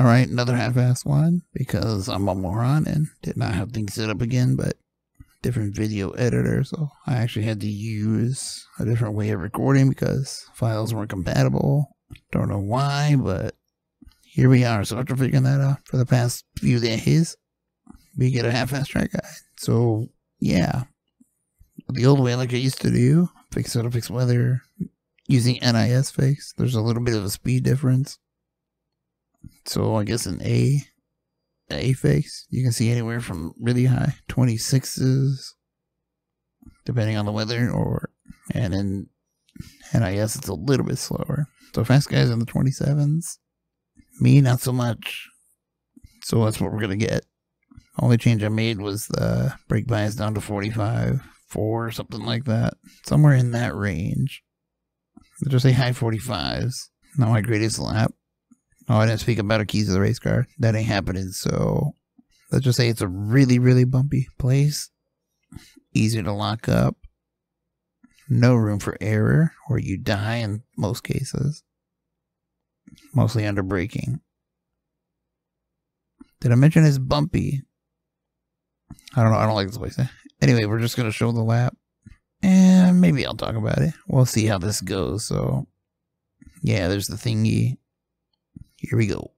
Alright, another half-assed one because I'm a moron and did not have things set up again, but different video editor, so I actually had to use a different way of recording because files weren't compatible. Don't know why, but here we are. So after figuring that out for the past few days, we get a half-assed track guide. So yeah, the old way like I used to do, fix auto fix weather using NIS fix. There's a little bit of a speed difference. So I guess an A, A face, you can see anywhere from really high 26s, depending on the weather, or and in guess it's a little bit slower. So fast guys in the 27s, me not so much. So that's what we're gonna get. Only change I made was the brake bias down to 45, 4, something like that. Somewhere in that range. Let's just say high 45s. Not my greatest lap. Oh, I didn't speak about a keys to the race car. That ain't happening, so let's just say it's a really, really bumpy place. Easy to lock up. No room for error, or you die in most cases. Mostly under braking. Did I mention it's bumpy? I don't know. I don't like this place. Anyway, we're just gonna show the lap, and maybe I'll talk about it. We'll see how this goes. So, yeah, there's the thingy. Here we go.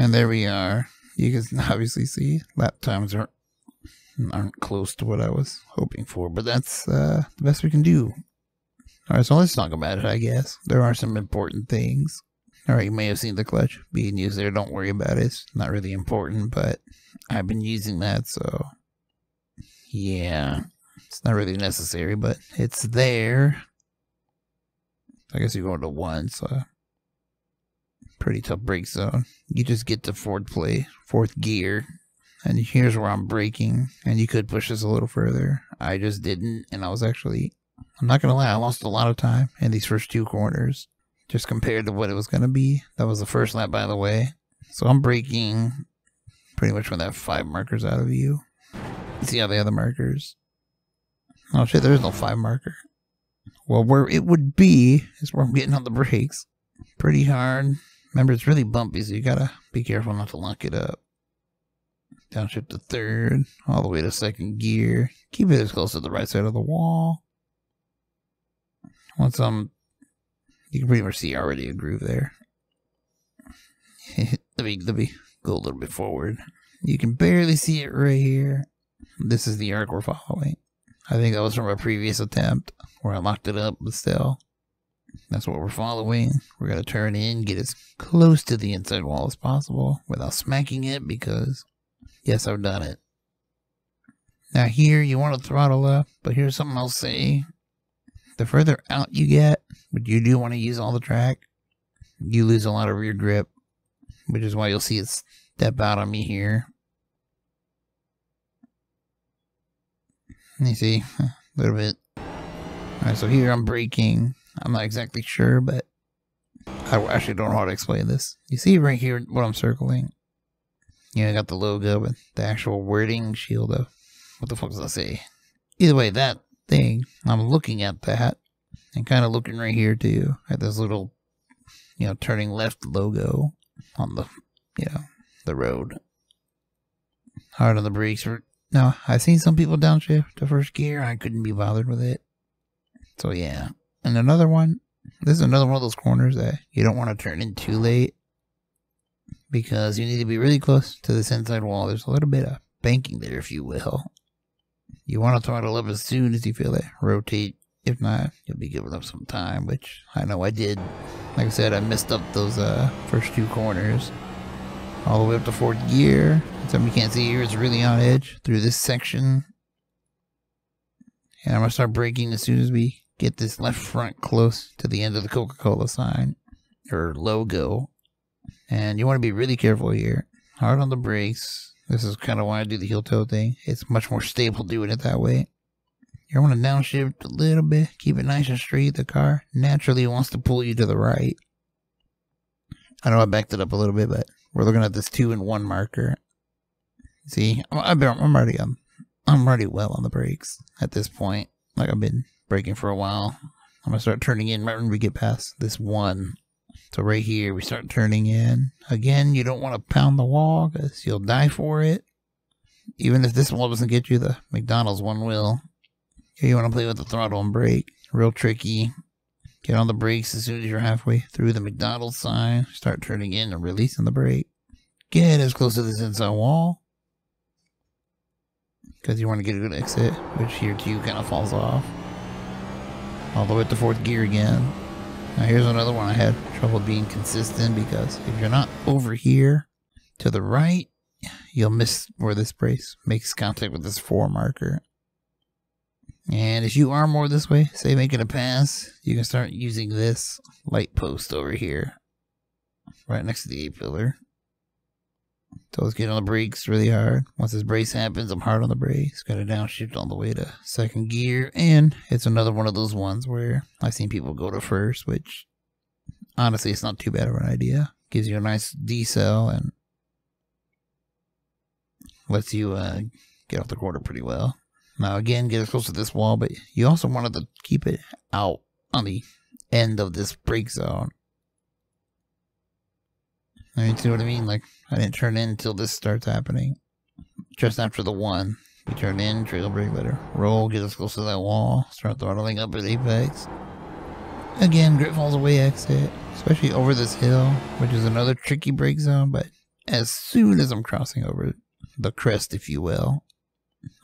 And there we are. You can obviously see lap times aren't, aren't close to what I was hoping for, but that's uh, the best we can do. Alright, so let's talk about it, I guess. There are some important things. Alright, you may have seen the clutch being used there. Don't worry about it. It's not really important, but I've been using that, so yeah. It's not really necessary, but it's there. I guess you go to one, so pretty tough brake zone. You just get to fourth play, fourth gear, and here's where I'm braking. And you could push this a little further. I just didn't, and I was actually, I'm not gonna lie, I lost a lot of time in these first two corners, just compared to what it was gonna be. That was the first lap, by the way. So I'm braking pretty much when that five markers out of view. See how the other markers? Oh shit, there is no five marker. Well, where it would be is where I'm getting on the brakes. Pretty hard. Remember, it's really bumpy, so you gotta be careful not to lock it up. Downshift to third, all the way to second gear. Keep it as close to the right side of the wall. Once I'm, you can pretty much see already a groove there. let me let me go a little bit forward. You can barely see it right here. This is the arc we're following. I think that was from a previous attempt where I locked it up, but still. That's what we're following. We're going to turn in, get as close to the inside wall as possible without smacking it because, yes, I've done it. Now here, you want to throttle up, but here's something I'll say. The further out you get, but you do want to use all the track, you lose a lot of rear grip, which is why you'll see it step out on me here. You see, a little bit. Alright, so here I'm braking I'm not exactly sure, but I actually don't know how to explain this. You see right here what I'm circling? Yeah, I got the logo and the actual wording shield of what the fuck does that say? Either way, that thing, I'm looking at that and kind of looking right here too at this little, you know, turning left logo on the, you know, the road. Hard on the brakes. No, I've seen some people downshift to first gear. I couldn't be bothered with it. So yeah. And another one, this is another one of those corners that you don't want to turn in too late because you need to be really close to this inside wall. There's a little bit of banking there, if you will. You want to throttle up as soon as you feel it. Rotate. If not, you'll be giving up some time, which I know I did. Like I said, I messed up those uh, first two corners. All the way up to fourth gear. Something you can't see here is really on edge through this section. And I'm going to start braking as soon as we get this left front close to the end of the Coca-Cola sign or logo. And you want to be really careful here. Hard on the brakes. This is kind of why I do the heel toe thing. It's much more stable doing it that way. You want to downshift a little bit. Keep it nice and straight. The car naturally wants to pull you to the right. I know I backed it up a little bit, but we're looking at this two and one marker. See, I'm, I'm already um, I'm already well on the brakes at this point. Like I've been braking for a while. I'm gonna start turning in right when we get past this one. So right here, we start turning in. Again, you don't want to pound the wall because you'll die for it. Even if this one doesn't get you, the McDonald's one will. Here you want to play with the throttle and brake. Real tricky. Get on the brakes as soon as you're halfway through the McDonald's sign. Start turning in and releasing the brake. Get as close to this inside wall. Because you want to get a good exit, which here too kind of falls off. All the way up to fourth gear again. Now here's another one I had trouble being consistent because if you're not over here to the right, you'll miss where this brace makes contact with this four marker. And if you are more this way, say making a pass, you can start using this light post over here. Right next to the A-pillar. So let's get on the brakes really hard. Once this brace happens, I'm hard on the brakes. Got to downshift all the way to second gear. And it's another one of those ones where I've seen people go to first, which honestly, it's not too bad of an idea. Gives you a nice decel and lets you uh, get off the quarter pretty well. Now again, get as close to this wall, but you also wanted to keep it out on the end of this brake zone. I mean, see what I mean? Like, I didn't turn in until this starts happening. Just after the one, we turn in, trail brake, let her roll, get us close to that wall, start throttling up at apex. Again, grit falls away exit, especially over this hill, which is another tricky brake zone, but as soon as I'm crossing over the crest, if you will,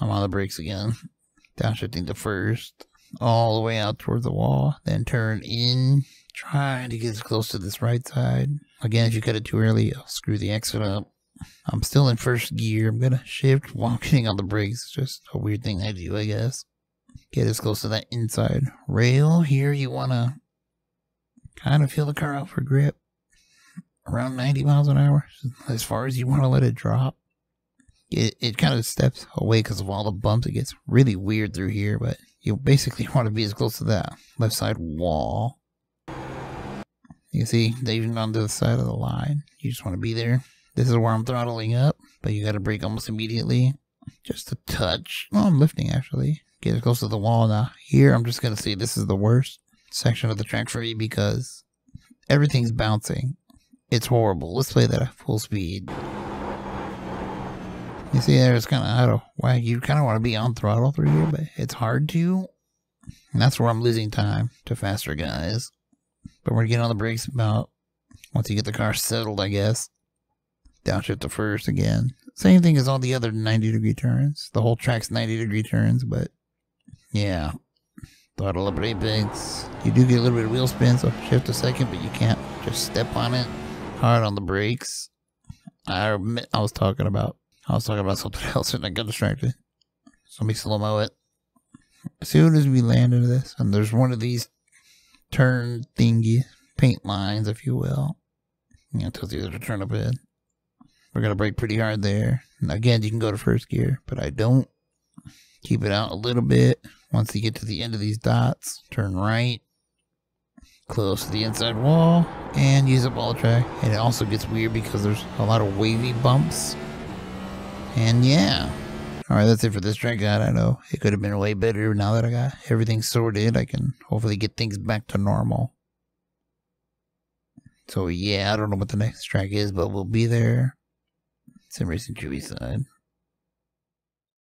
I'm on the brakes again. Downshifting to first, all the way out towards the wall, then turn in, trying to get as close to this right side. Again, if you cut it too early, you'll screw the exit up. I'm still in first gear. I'm gonna shift while getting on the brakes. It's just a weird thing I do, I guess. Get as close to that inside rail. Here you wanna kind of feel the car out for grip. Around 90 miles an hour, as far as you want to let it drop it, it kind of steps away because of all the bumps. It gets really weird through here, but you basically want to be as close to that left side wall. You see, they even on the side of the line. You just want to be there. This is where I'm throttling up, but you got to brake almost immediately. Just a touch. Well, I'm lifting actually. Get as close to the wall now. Here, I'm just going to say this is the worst section of the track for me because everything's bouncing. It's horrible. Let's play that at full speed. You see there, it's kind of out whack. You kind of want to be on throttle through here, but it's hard to. And that's where I'm losing time to faster guys. But we're getting on the brakes about once you get the car settled, I guess. Downshift to first again. Same thing as all the other 90 degree turns. The whole track's 90 degree turns, but yeah. Throttle up at apex. You do get a little bit of wheel spin, so shift a second, but you can't just step on it. Hard on the brakes. I admit I was talking about I was talking about something else and I got distracted. So let me slow mo it. As soon as we land into this, and there's one of these turn thingy, paint lines, if you will. You know, tells you to turn up in. We're gonna brake pretty hard there. And again, you can go to first gear, but I don't. Keep it out a little bit. Once you get to the end of these dots, turn right. close to the inside wall and use up all track. And it also gets weird because there's a lot of wavy bumps. And yeah. Alright, that's it for this track guide. I know it could have been way better now that I got everything sorted. I can hopefully get things back to normal. So yeah, I don't know what the next track is, but we'll be there. Sim Racing Chewyside.